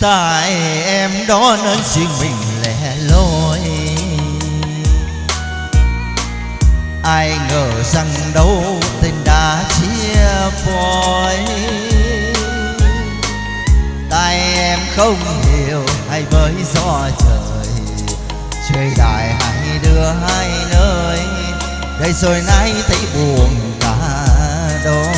tại em đó nên riêng mình lẻ loi. Ai ngờ rằng đâu tình đã chia phôi tại em không hiểu hay với do trời trời đại hai đứa hai nơi. Đây rồi nay thấy buồn cả đôi.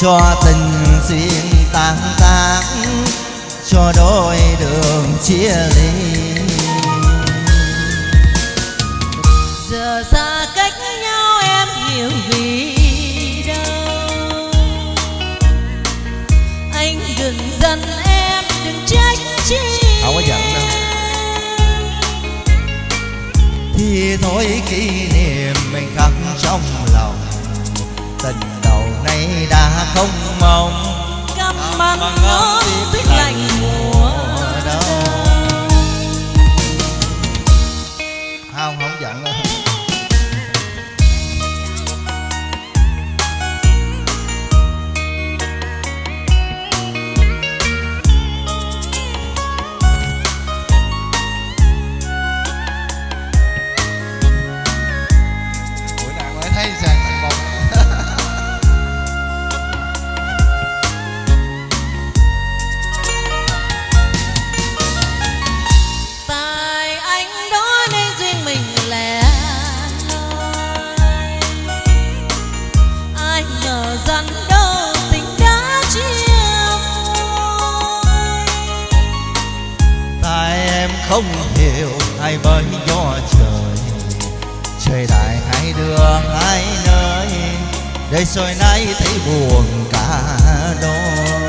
Cho tình duyên tan tác cho đôi đường chia ly giờ xa cách nhau em hiểu vì đâu anh đừng giận em đừng trách chi Không có giận đâu. thì thôi kỷ niệm mình khắc trong lòng tình này đã không mong. Cầm măng ngón không hiểu hay bởi do trời. Trời đại hai đưa hai nơi. Để rồi nay thấy buồn cả đôi.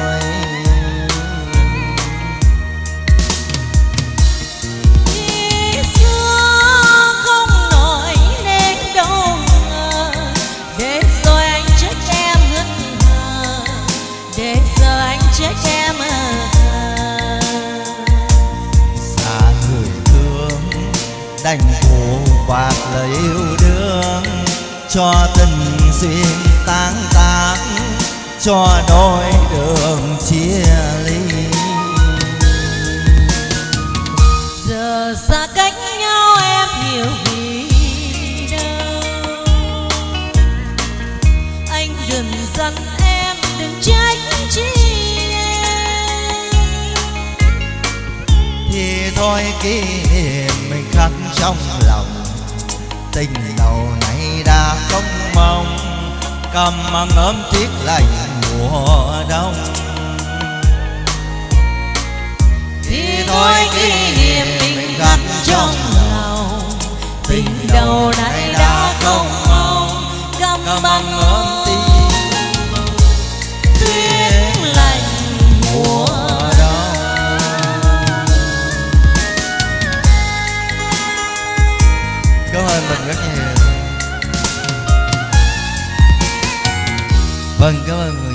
Đành khổ bạc lời yêu đương. Cho tình duyên tan tác cho đôi đường chia ly. Giờ xa cách nhau em hiểu vì đâu. Anh đừng giận em đừng trách chi em. Thì thôi mình khắc trong lòng. Tình đầu này đã không mong, cầm mà ấm tiếc lạnh mùa đông. rất nhiều vâng cảm ơn